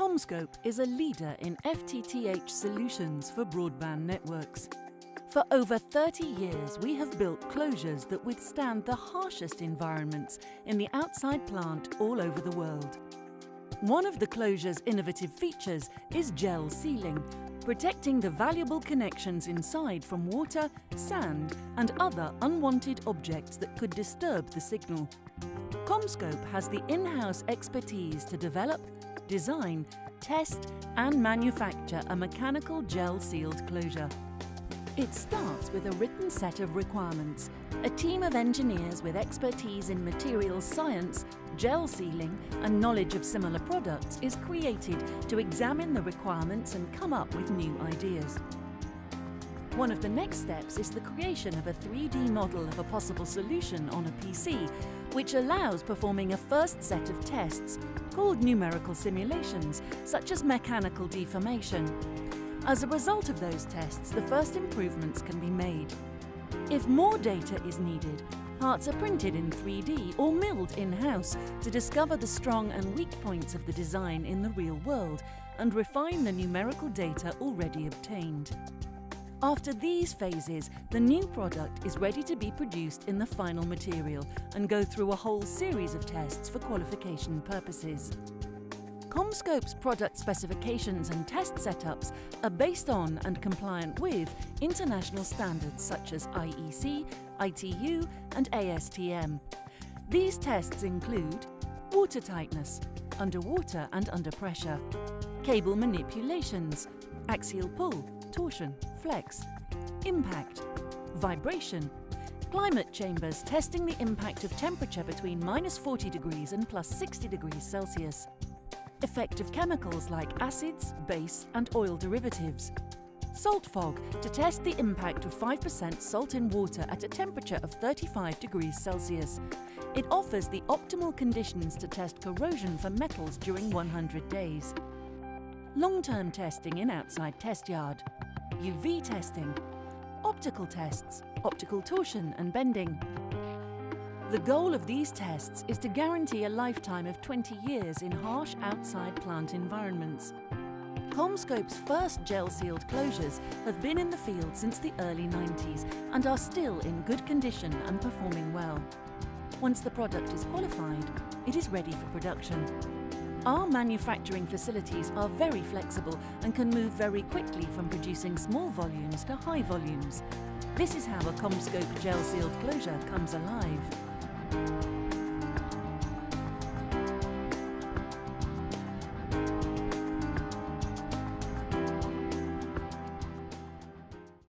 CommScope is a leader in FTTH solutions for broadband networks. For over 30 years, we have built closures that withstand the harshest environments in the outside plant all over the world. One of the closure's innovative features is gel sealing, protecting the valuable connections inside from water, sand and other unwanted objects that could disturb the signal. CommScope has the in-house expertise to develop, design, test and manufacture a mechanical gel-sealed closure. It starts with a written set of requirements. A team of engineers with expertise in materials science, gel sealing and knowledge of similar products is created to examine the requirements and come up with new ideas. One of the next steps is the creation of a 3D model of a possible solution on a PC, which allows performing a first set of tests called numerical simulations, such as mechanical deformation. As a result of those tests, the first improvements can be made. If more data is needed, parts are printed in 3D or milled in-house to discover the strong and weak points of the design in the real world and refine the numerical data already obtained. After these phases, the new product is ready to be produced in the final material and go through a whole series of tests for qualification purposes. CommScope's product specifications and test setups are based on and compliant with international standards such as IEC, ITU and ASTM. These tests include water tightness, underwater and under pressure, cable manipulations, axial pull, torsion, flex, impact, vibration, climate chambers testing the impact of temperature between minus 40 degrees and plus 60 degrees Celsius, effect of chemicals like acids, base and oil derivatives, salt fog to test the impact of 5% salt in water at a temperature of 35 degrees Celsius. It offers the optimal conditions to test corrosion for metals during 100 days. Long-term testing in outside test yard. UV testing, optical tests, optical torsion and bending. The goal of these tests is to guarantee a lifetime of 20 years in harsh outside plant environments. CommScope's first gel-sealed closures have been in the field since the early 90s and are still in good condition and performing well. Once the product is qualified, it is ready for production. Our manufacturing facilities are very flexible and can move very quickly from producing small volumes to high volumes. This is how a CommScope gel-sealed closure comes alive.